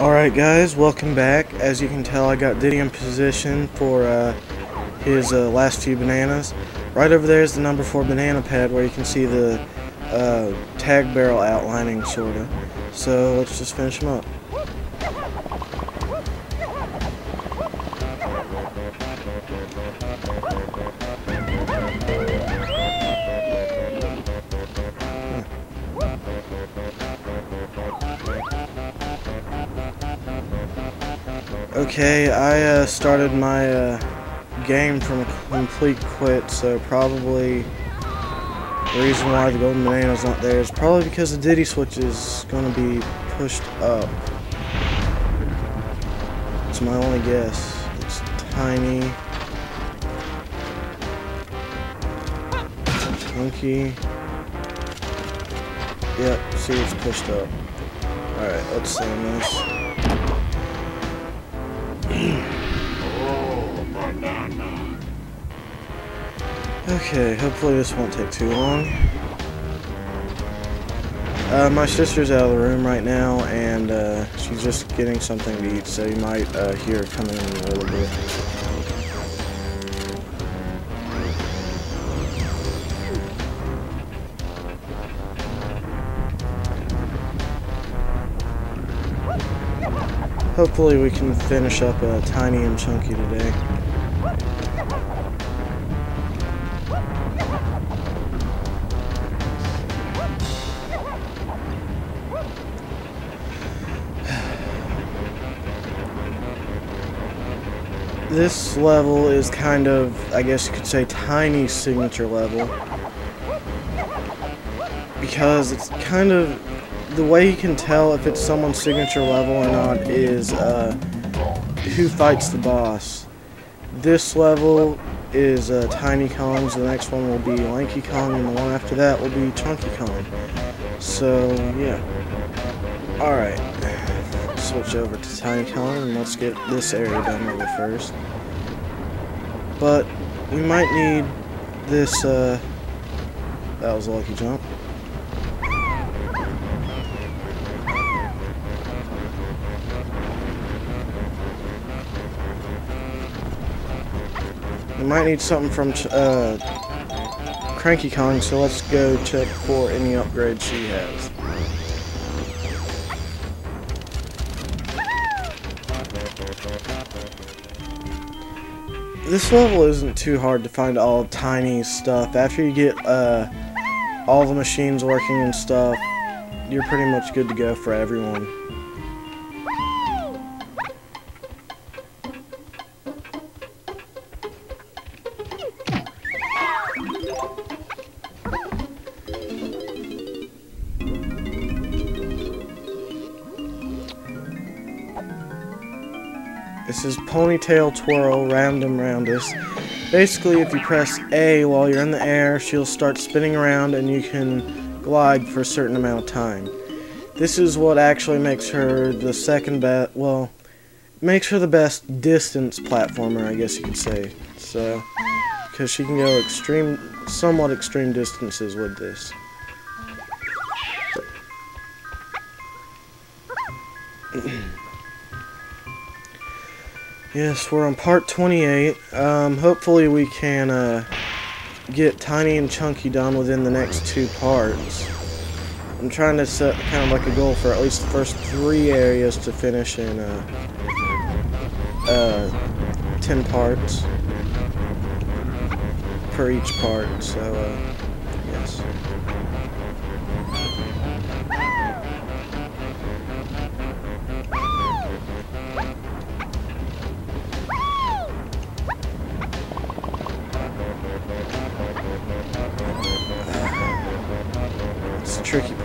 Alright guys, welcome back. As you can tell, I got Diddy in position for uh, his uh, last few bananas. Right over there is the number 4 banana pad where you can see the uh, tag barrel outlining, sorta. So let's just finish him up. Okay, I uh, started my uh, game from a complete quit, so probably the reason why the golden banana's not there is probably because the Diddy switch is going to be pushed up. It's my only guess. It's tiny. Chunky. Yep, see it's pushed up. Alright, let's send this. Okay, hopefully this won't take too long. Uh, my sister's out of the room right now, and uh, she's just getting something to eat, so you might uh, hear her coming in a little bit. Hopefully we can finish up uh, Tiny and Chunky today. This level is kind of, I guess you could say, tiny signature level. Because it's kind of the way you can tell if it's someone's signature level or not is uh, who fights the boss. This level is uh, Tiny Kong's, the next one will be Lanky Kong, and the one after that will be Chunky Kong. So, yeah. Alright. Switch over to Tiny Kong, and let's get this area done over first. But, we might need this, uh... That was a lucky jump. We might need something from uh, Cranky Kong, so let's go check for any upgrades she has. This level isn't too hard to find all tiny stuff. After you get uh, all the machines working and stuff, you're pretty much good to go for everyone. This is Ponytail Twirl Random Roundus. Basically, if you press A while you're in the air, she'll start spinning around and you can glide for a certain amount of time. This is what actually makes her the second best, well, makes her the best distance platformer, I guess you could say. So, because she can go extreme, somewhat extreme distances with this. Yes, we're on part 28. Um, hopefully we can uh, get Tiny and Chunky done within the next two parts. I'm trying to set kind of like a goal for at least the first three areas to finish in uh, uh, 10 parts per each part, so uh, yes.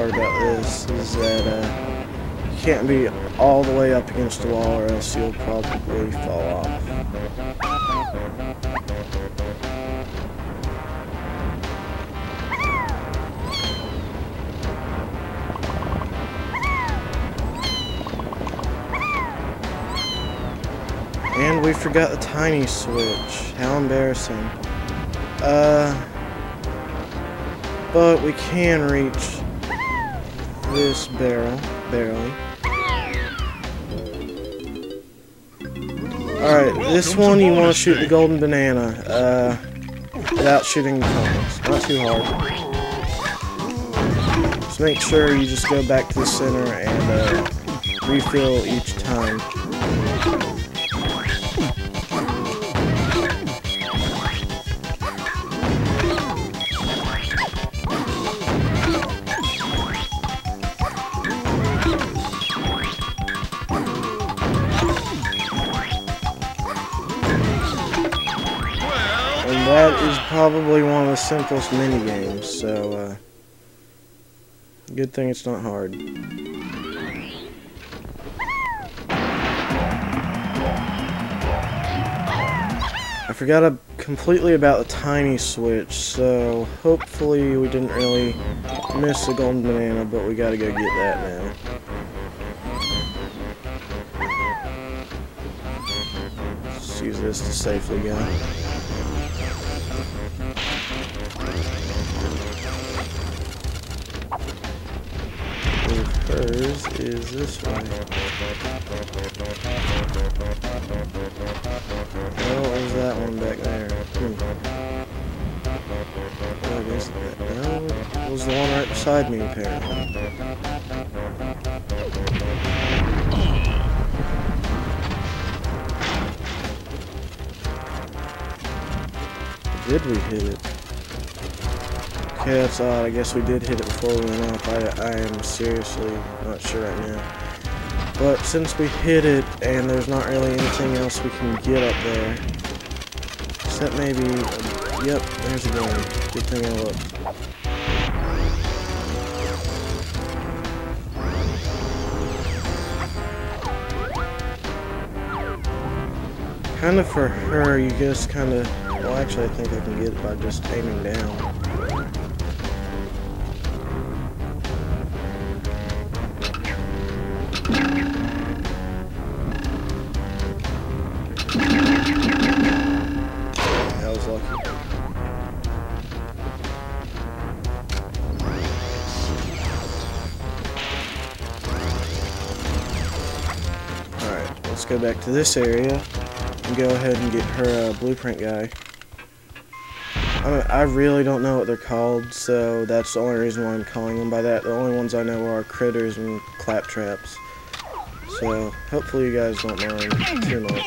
Part about this is that uh, you can't be all the way up against the wall or else you'll probably fall off. And we forgot the tiny switch. How embarrassing. Uh, but we can reach this barrel, barely. Alright, this one you want to shoot the golden banana, uh, without shooting the cones. Not too hard. Just make sure you just go back to the center and, uh, refill each time. That is probably one of the simplest mini games, so uh, good thing it's not hard. I forgot completely about the tiny switch, so hopefully we didn't really miss the golden banana, but we gotta go get that now. Let's use this to safely go. Hers is this one. Oh, is that one back there? Hmm. What is that? It was the one right beside me, apparently. Did we hit it? Okay, that's odd. I guess we did hit it before we went off. I, I am seriously not sure right now. But since we hit it, and there's not really anything else we can get up there, except maybe, uh, yep, there's a game. Good thing I looked. Kind of for her, you just kind of, well actually I think I can get it by just aiming down. Alright, let's go back to this area and go ahead and get her uh, blueprint guy. I, I really don't know what they're called, so that's the only reason why I'm calling them by that. The only ones I know are Kritters and Klaptraps. So, hopefully you guys don't mind too much.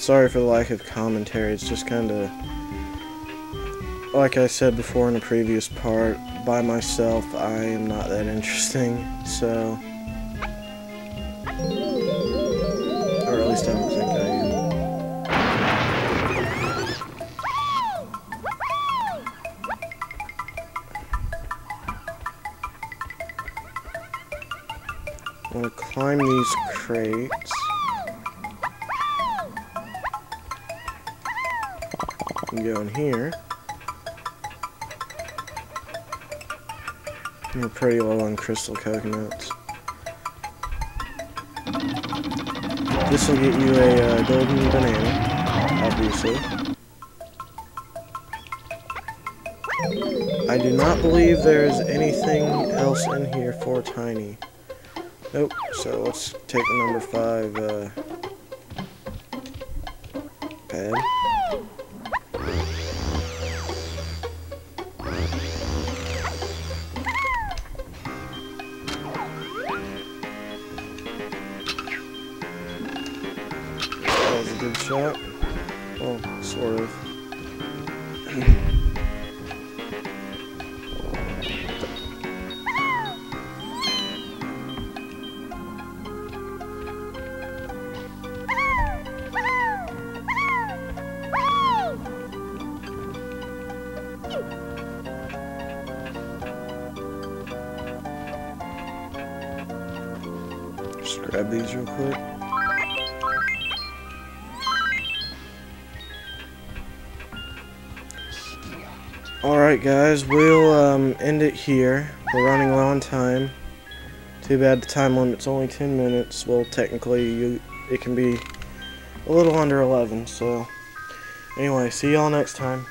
Sorry for the lack of commentary, it's just kind of... Like I said before in the previous part, by myself I am not that interesting, so... Or at least I don't think I am. I'm gonna climb these crates. And go in here. We're pretty low on crystal coconuts. This will get you a uh, golden banana, obviously. I do not believe there is anything else in here for Tiny. Nope, so let's take the number five, uh, pad. Good shot. Oh, well, sort of. Just grab these real quick. Alright guys, we'll um, end it here. We're running low on time. Too bad the time limit's only 10 minutes. Well, technically, you, it can be a little under 11, so... Anyway, see y'all next time.